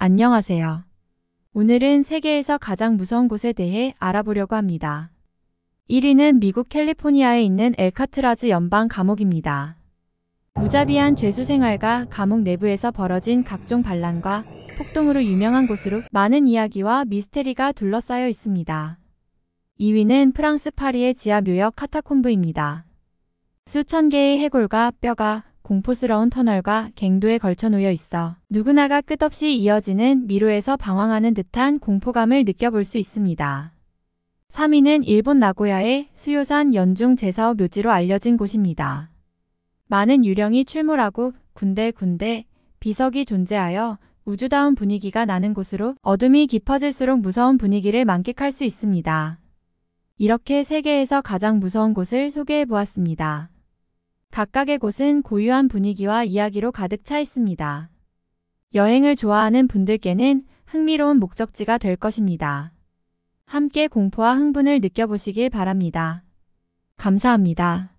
안녕하세요. 오늘은 세계에서 가장 무서운 곳에 대해 알아보려고 합니다. 1위는 미국 캘리포니아에 있는 엘카트라즈 연방 감옥입니다. 무자비한 죄수 생활과 감옥 내부에서 벌어진 각종 반란과 폭동으로 유명한 곳으로 많은 이야기와 미스테리가 둘러싸여 있습니다. 2위는 프랑스 파리의 지하 묘역 카타콤브입니다. 수천 개의 해골과 뼈가 공포스러운 터널과 갱도에 걸쳐 놓여 있어 누구나가 끝없이 이어지는 미로에서 방황하는 듯한 공포감을 느껴볼 수 있습니다. 3위는 일본 나고야의 수요산 연중 제사오 묘지로 알려진 곳입니다. 많은 유령이 출몰하고 군데군데 비석이 존재하여 우주다운 분위기가 나는 곳으로 어둠이 깊어질수록 무서운 분위기를 만끽할 수 있습니다. 이렇게 세계에서 가장 무서운 곳을 소개해 보았습니다. 각각의 곳은 고유한 분위기와 이야기로 가득 차 있습니다. 여행을 좋아하는 분들께는 흥미로운 목적지가 될 것입니다. 함께 공포와 흥분을 느껴보시길 바랍니다. 감사합니다.